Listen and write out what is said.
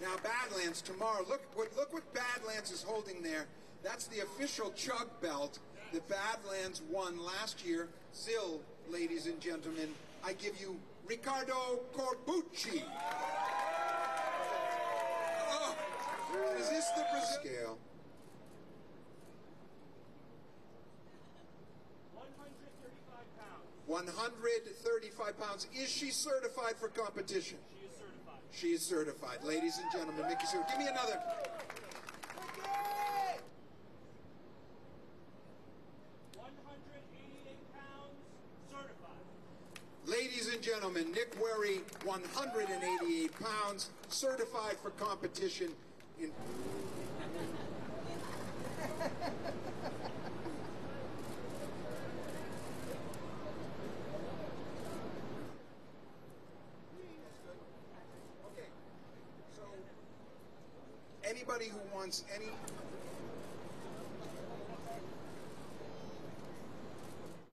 Badlands tomorrow. Look what look what Badlands is holding there. That's the official chug belt that Badlands won last year. Still, ladies and gentlemen, I give you Ricardo Corbucci. Oh, is this the Brazil scale? 135 pounds. 135 pounds. Is she certified for competition? She is certified. Ladies and gentlemen, Mickey Stewart. Give me another. 188 pounds. Certified. Ladies and gentlemen, Nick Wehry, 188 pounds, certified for competition in. Anybody who wants any